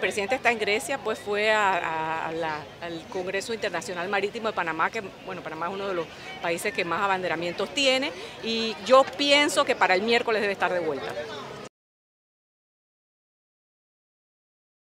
presidente está en Grecia, pues fue al Congreso Internacional Marítimo de Panamá, que bueno, Panamá es uno de los países que más abanderamientos tiene, y yo pienso que para el miércoles debe estar de vuelta.